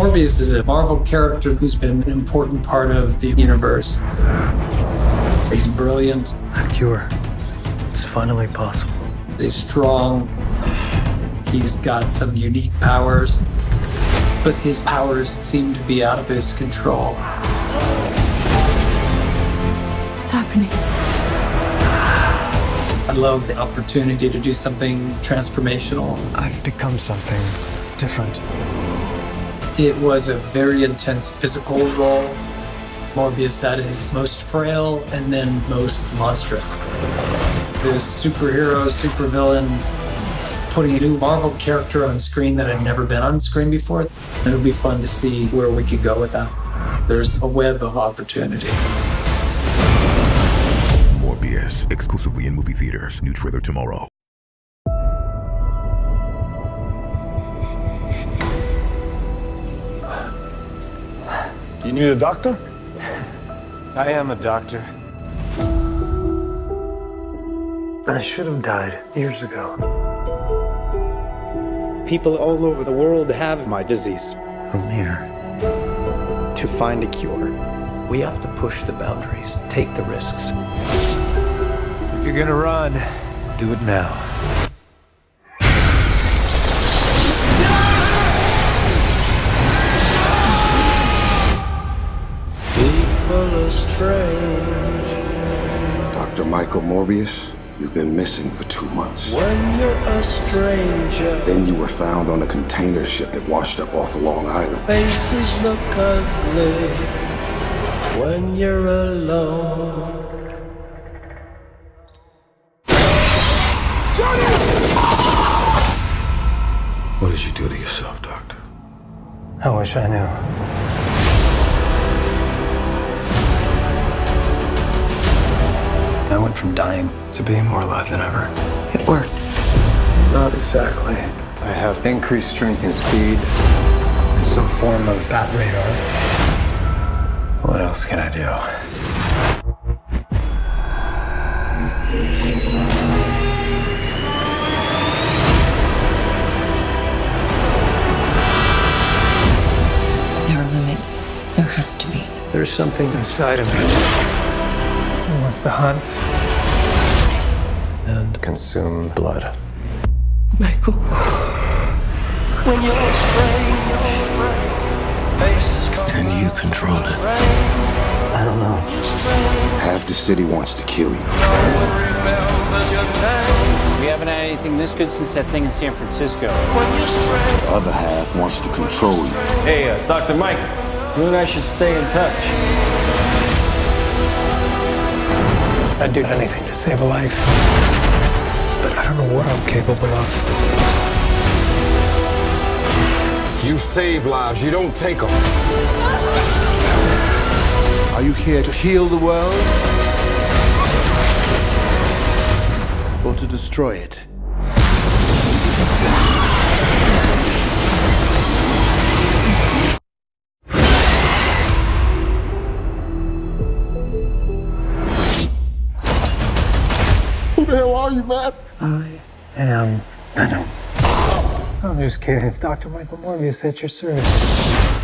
Morbius is a Marvel character who's been an important part of the universe. He's brilliant. That cure. It's finally possible. He's strong. He's got some unique powers, but his powers seem to be out of his control. What's happening? I love the opportunity to do something transformational. I've become something different. It was a very intense physical role. Morbius at his most frail and then most monstrous. This superhero, supervillain, putting a new Marvel character on screen that had never been on screen before. It'll be fun to see where we could go with that. There's a web of opportunity. Morbius, exclusively in movie theaters. New trailer tomorrow. You need a doctor? I am a doctor. I should have died years ago. People all over the world have my disease. I'm here. To find a cure, we have to push the boundaries, take the risks. If you're gonna run, do it now. Strange Dr. Michael Morbius, you've been missing for two months. when you're a stranger. Then you were found on a container ship that washed up off of Long Island. Faces look ugly when you're alone. What did you do to yourself, Doctor? I wish I knew. Went from dying to being more alive than ever. It worked. Not exactly. I have increased strength and speed. It's some form of bat radar. What else can I do? There are limits. There has to be. There's something inside of me. He wants to hunt And consume blood. Michael. When you're strange. Faces Can you control it? I don't know. Half the city wants to kill you. remembers your name. We haven't had anything this good since that thing in San Francisco. When you're strange. The other half wants to control you. Hey, uh, Dr. Mike, you and I should stay in touch. I'd do anything to save a life. But I don't know what I'm capable of. You save lives, you don't take them. Are you here to heal the world? Or to destroy it? The hell are you, man? I am Venom. I'm just kidding. It's Dr. Michael Morbius at your service.